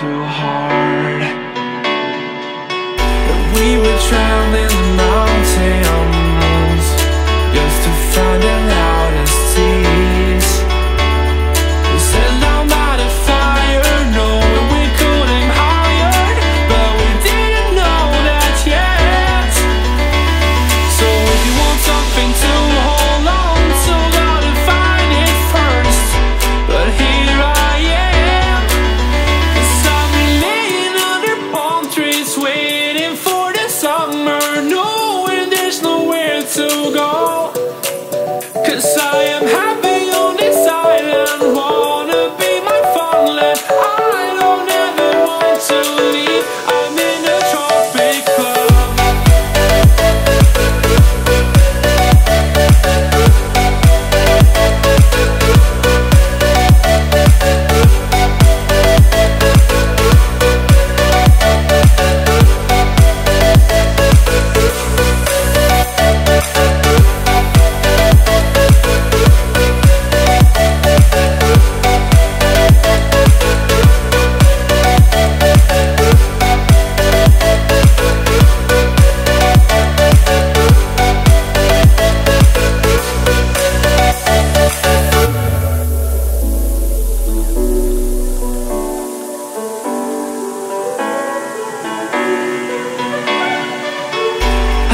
too hard. But we were drowning side.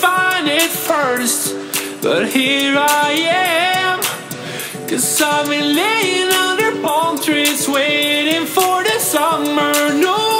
find it first. But here I am, cause I've been laying under palm trees waiting for the summer. No